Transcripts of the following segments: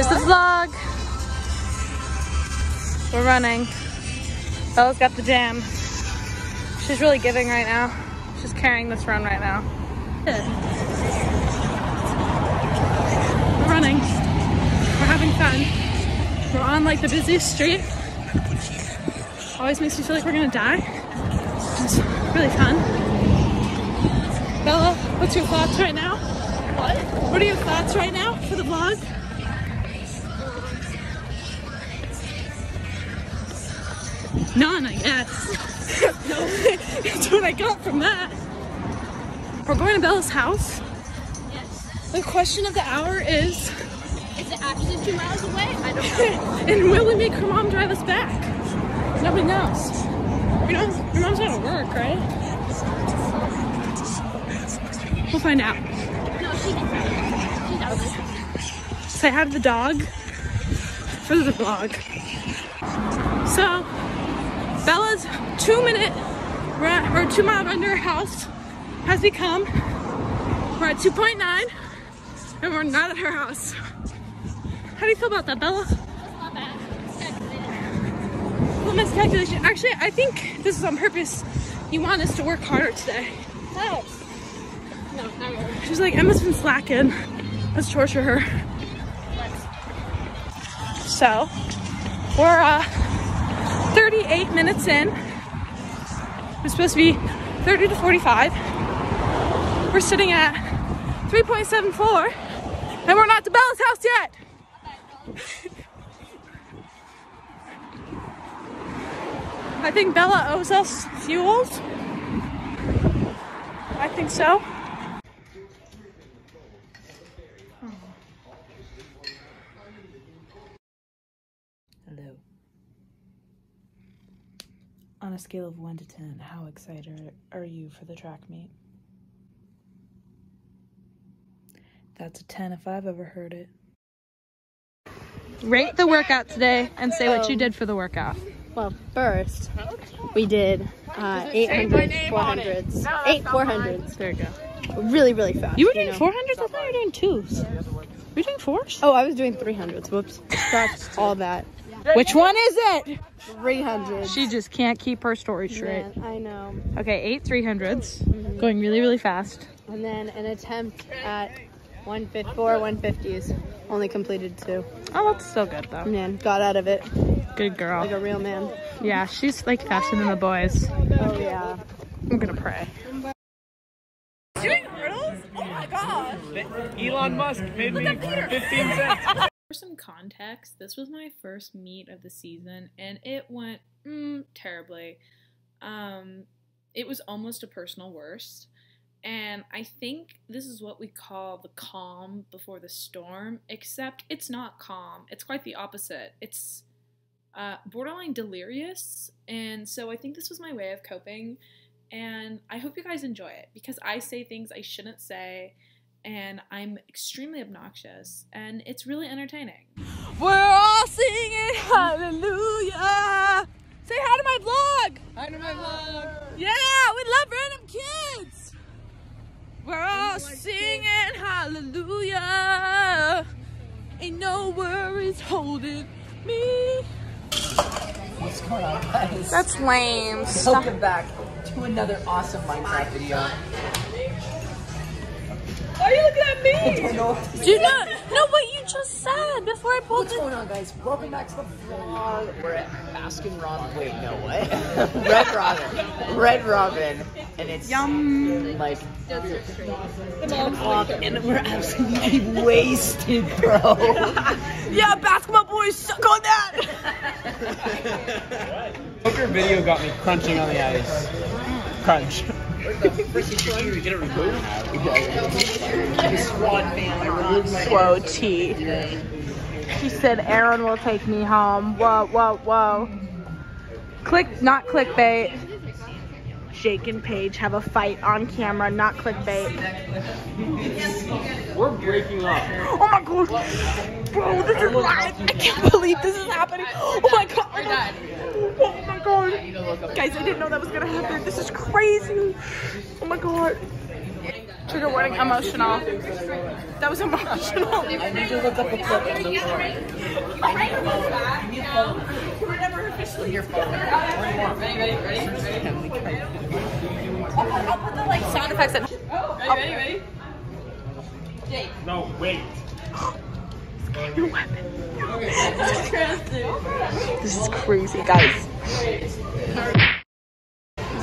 Here's the vlog. We're running. Bella's got the jam. She's really giving right now. She's carrying this run right now. We're running. We're having fun. We're on like the busiest street. Always makes me feel like we're gonna die. It's really fun. Bella, what's your thoughts right now? What? What are your thoughts right now for the vlog? None, I guess. no, that's what I got from that. We're going to Bella's house. Yes. The question of the hour is, Is it actually two miles away? I don't know. and will we make her mom drive us back? Nobody knows. You know, your mom's gotta work, right? We'll find out. no, she can. She does. Say hi to the dog for the vlog. So, Bella's two minute run, or two mile run to her house has become, we're at 2.9 and we're not at her house. How do you feel about that, Bella? That's not. Well, miscalculation. Actually, I think this is on purpose. You want us to work harder today. Oh. No, not really. She's like, Emma's been slacking. Let's torture her. So, we're uh, 38 minutes in. It's supposed to be 30 to 45. We're sitting at 3.74, and we're not to Bella's house yet. I think Bella owes us fuels. I think so. On a scale of 1 to 10, how excited are you for the track meet? That's a 10 if I've ever heard it. Rate the workout today and say what you did for the workout. Well, first, we did uh, 800, 400s. Eight 400s. There you go. Really, really fast. You were doing know? 400s? I thought you were doing twos. Were you doing fours? Oh, I was doing 300s. Whoops. Scratch all that. Which one is it? 300. She just can't keep her story straight. Man, I know. Okay, eight 300s, going really, really fast. And then an attempt at 154, 150s. Only completed two. Oh, that's still good though. Man, got out of it Good girl. like a real man. Yeah, she's like faster than the boys. Oh, yeah. I'm gonna pray. oh my god Elon Musk paid me 15 cents. For some context, this was my first meet of the season, and it went mm, terribly. Um, it was almost a personal worst, and I think this is what we call the calm before the storm. Except it's not calm; it's quite the opposite. It's uh, borderline delirious, and so I think this was my way of coping. And I hope you guys enjoy it because I say things I shouldn't say and I'm extremely obnoxious, and it's really entertaining. We're all singing hallelujah. Say hi to my vlog. Hi to my vlog. Yeah, we love random kids. We're all singing hallelujah. Ain't no worries holding me. What's going on, guys? That's lame. Welcome back to another awesome Minecraft video. Me? Don't know what you not know what you just said before I pulled What's it? going on, guys? Welcome back to the vlog. We're at Baskin Robbins. Wait, no, what? Red Robin. Red Robin. And it's Yum. like 10 o'clock and we're absolutely wasted, bro. Yeah, basketball boys suck on that. Poker video got me crunching on the ice. Crunch. Whoa, T. She said Aaron will take me home. Whoa, whoa, whoa. Click, not clickbait. Jake and Paige have a fight on camera, not clickbait. We're breaking up. Oh my god. Bro, this is live. I can't believe this is happening. Oh my god. Oh my god. Guys, I didn't know that was gonna happen. This is crazy. Oh my god. Trigger warning, emotional. That was emotional. I need to look up a clip on the phone. Your phone. I'll put the like sound effects in. Oh, ready, ready, ready? Jake. No, wait. This is crazy, guys.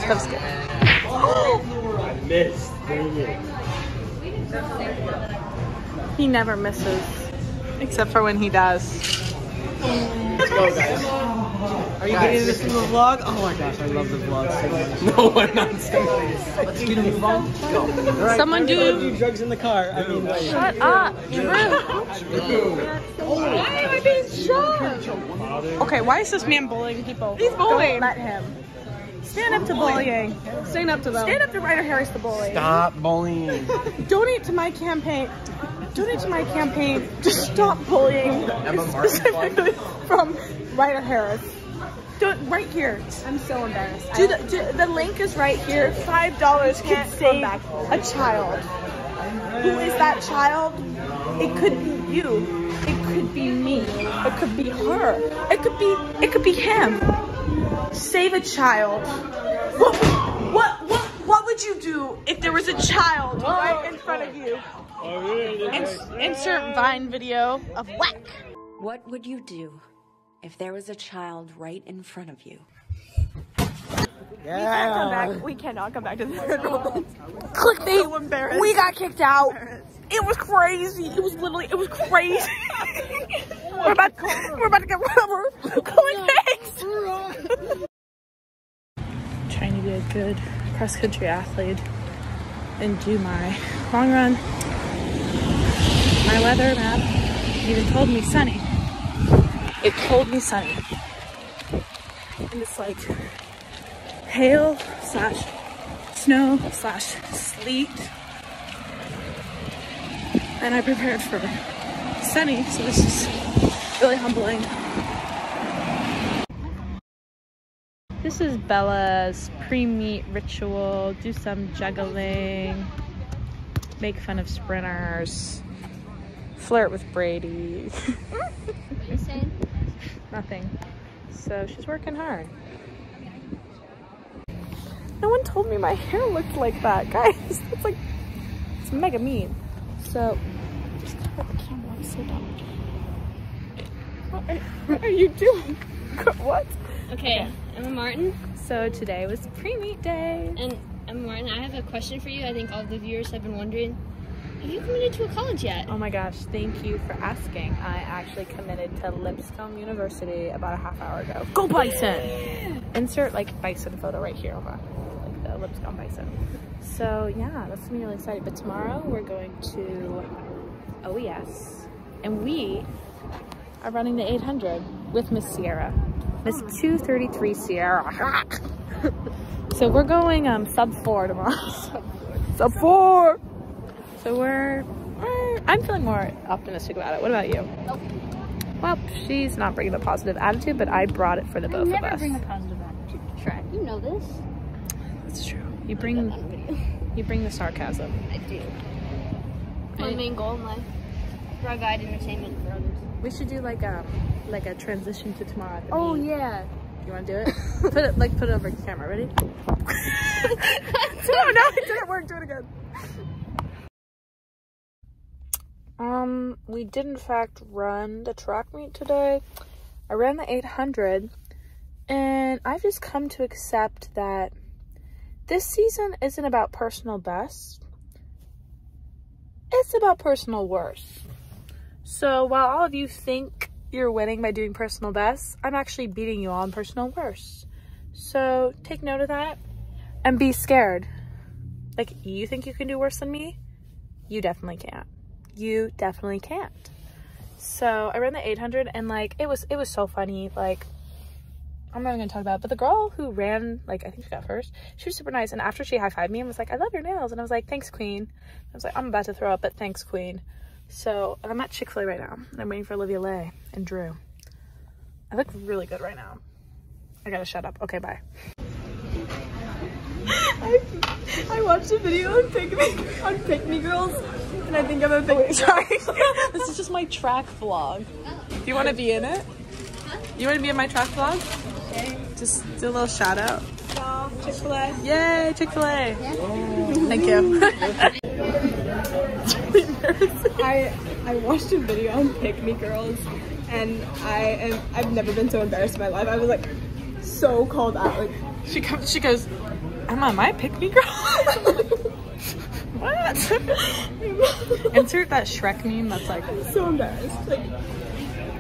That was good. I missed. He never misses, except for when he does. Let's go, guys. Are you getting this in the vlog? Oh my gosh, I love the vlog so much. No, I'm not serious. Let's get a move on. Go. Someone do- do drugs in the car. I mean, like, Shut up, Drew. Why am I being shoved? Okay, why is this man bullying people? He's bullying. Don't let him. Stand up to bullying. Stand up to them. Stand up to Ryder Harris the bully. stop bullying. Donate to my campaign. Donate to my campaign to stop bullying. Emma Specifically from Ryder Harris. Do it right here. I'm so embarrassed. Do the, do, the link is right here. Five dollars can save a child. Who is that child? It could be you. It could be me. It could be her. It could be. It could be him. Save a child. What? What? What? What would you do if there was a child right in front of you? Oh, Ins- insert Vine video of whack. What would you do if there was a child right in front of you? can't come back. We cannot come back to the third one. Clickbait. We got kicked out. It was crazy. It was literally. It was crazy. we're about. We're about to get rubber. Going thanks. Trying to be a good cross country athlete and do my long run. My weather map even told me sunny. It told me sunny. And it's like hail slash snow slash sleet. And I prepared for sunny, so this is really humbling. This is Bella's pre-meet ritual. Do some juggling, make fun of sprinters, flirt with Brady. Nothing. So she's working hard. No one told me my hair looked like that, guys. It's like, it's mega mean. So, just cover the camera. I'm so dumb. What are, what are you doing? what? Okay, Emma Martin. So today was pre-meet day. And Emma Martin, I have a question for you. I think all the viewers have been wondering. Have you committed to a college yet? Oh my gosh, thank you for asking. I actually committed to Lipscomb University about a half hour ago. Go Bison! Insert like bison photo right here, over like the Lipscomb Bison. So yeah, that's me really excited. But tomorrow we're going to OES and we are running the 800 with Miss Sierra. Miss 233 Sierra. so we're going um, sub four tomorrow. sub four! So we're, eh, I'm feeling more optimistic about it. What about you? Well, she's not bringing a positive attitude, but I brought it for the I both of us. bring a positive attitude to track. You know this. That's true. You bring, you bring the sarcasm. I do. My main goal in life. Provide entertainment for others. We should do like a, like a transition to tomorrow. Oh meet. yeah. You want to do it? put it, like, put it over camera. Ready? no, no, it didn't work. Do it again. Um, we did in fact run the track meet today. I ran the 800, and I've just come to accept that this season isn't about personal best. It's about personal worst. So while all of you think you're winning by doing personal best, I'm actually beating you in personal worst. So take note of that and be scared. Like, you think you can do worse than me? You definitely can't. You definitely can't. So I ran the 800 and like it was it was so funny. Like I'm not gonna talk about it, but the girl who ran, like I think she got first, she was super nice. And after she high fived me and was like, I love your nails. And I was like, thanks, queen. I was like, I'm about to throw up, but thanks, queen. So and I'm at Chick fil A right now. And I'm waiting for Olivia Lay and Drew. I look really good right now. I gotta shut up. Okay, bye. I, I watched a video on Pick Me, on Pick Me Girls, and I think I'm a Pick Me Sorry. this is just my track vlog. Do you want to be in it? You want to be in my track vlog? Okay. Just do a little shout out. Chick-fil-A. Yay, Chick-fil-A. Thank you. I I watched a video on Pick Me Girls and I am I've never been so embarrassed in my life. I was like so called out. Like she comes she goes, Emma, am my Pick Me Girl? what? Insert that Shrek meme that's like so embarrassed. Like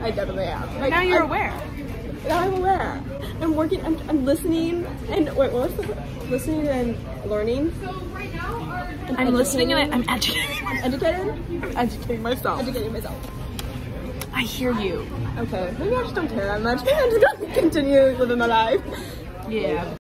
I definitely am. Like, Now you're I'm- aware. now I'm aware. I'm working. I'm, I'm listening and wait. What was the listening and learning? And I'm listening and educating. I'm educating. educated. I'm educating myself. Educating myself. I hear you. Okay. Maybe I just don't care that much. Maybe I'm just gonna continue living my life. Yeah.